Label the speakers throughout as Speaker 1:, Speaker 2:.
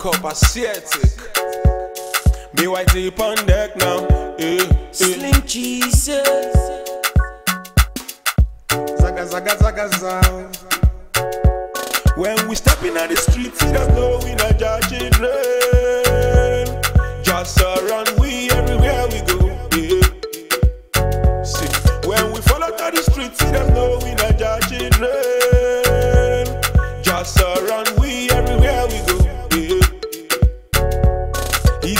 Speaker 1: Copacetic. Me white deep on deck now. Eh, eh.
Speaker 2: Slim Jeezy.
Speaker 1: Zaga zaga zaga zaga. When we step in the streets, there's no we not judging rain. Just surround we everywhere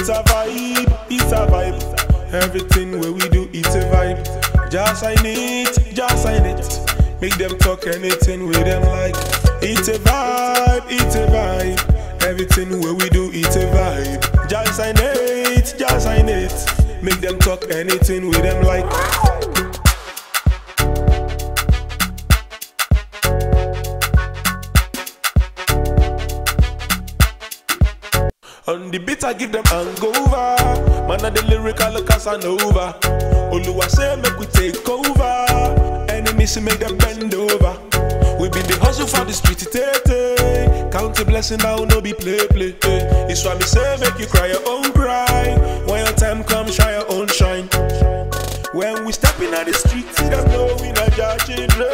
Speaker 1: It's a vibe, it's a vibe. Everything where we do, it's a vibe. Just sign it, just sign it. Make them talk anything with them like. It's a vibe, it's a vibe. Everything where we do, it's a vibe. Just sign it, just sign it. Make them talk anything with them like. On the beat, I give them hangover. Man, of the lyrical Casanova. Oluwa say, make we take over. Enemies make them bend over. We been the hustle for the street, eh, eh. tete. Count the blessing now, no be play, play. eh. It's why me say, make you cry your own cry. When your time comes, shine your own shine. When we step in the streets, them know we not judging eh.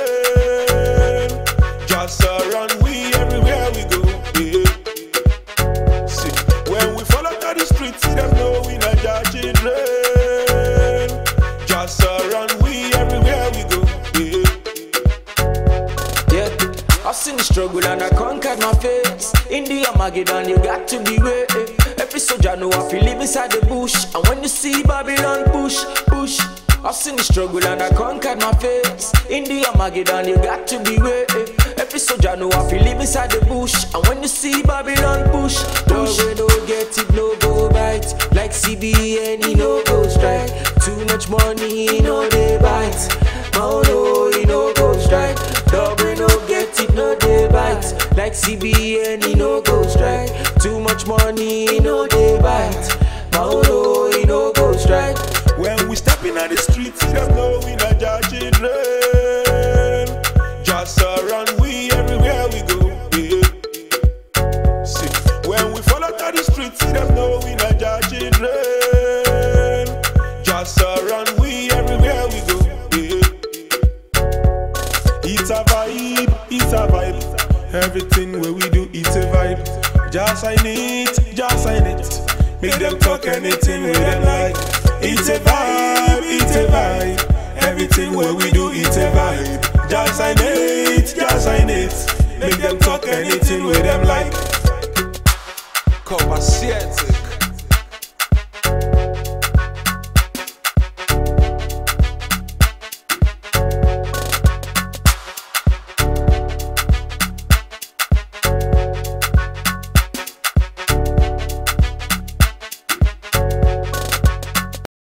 Speaker 1: The streets, them know we not judging rain. Just surround we everywhere we go. Yeah.
Speaker 2: Yeah, I've seen the struggle and I conquered my face. In the Armageddon, you got to be way. Every soldier know I feel live inside the bush. And when you see Babylon push, push. I've seen the struggle and I conquered my face. In the Armageddon, you got to be way. Every soldier know I feel live inside the bush. And when you see Babylon push, push. we no get it, no go bite. Like CBN, he no go strike. Too much money, he no they bite. Oh no, he no go strike. Double no get it, no they bite. Like CBN, he no go strike. Too much money, he no they bite. Oh no, he no go strike.
Speaker 1: When we step in the streets, them know we the them know we not judging rain. Just surround we everywhere we go. Yeah. It's a vibe, it's a vibe. Everything where we do, it's a vibe. Just sign it, just sign it. Make them talk anything with them like. It's a vibe, it's a vibe. Everything where we do, it's a vibe. Just sign it, just sign it. Make them talk siete.